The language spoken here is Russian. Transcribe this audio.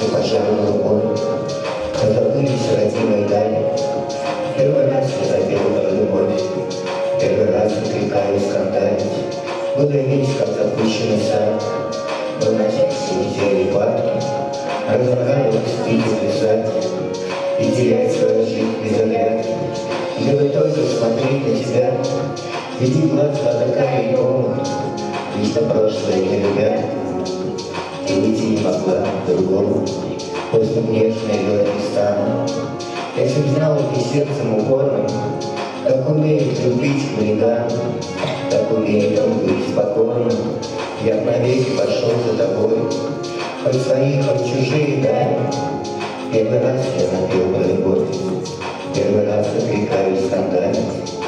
сердце пожарила боль. Разобрались родимые дали. Первый раз я запел про любовь. Первый раз отрекаюсь скандалить. Было видеть, как запущенный сад. Выносить метели падки. Разлагалось пить и плясать. И терять свою жизнь без оглядки. Было только смотреть на тебя. Веди глаза такая комната. Лично прошлое не любят. После нежной Галатистана. Если б знал ты сердцем упорным, Как умеет любить хулиган, Как умеет он быть спокойным, Я б навеки пошел за тобой, Хоть свои, хоть чужие дали. Первый раз я напел про любовь, Первый раз отрекаюсь скандалить,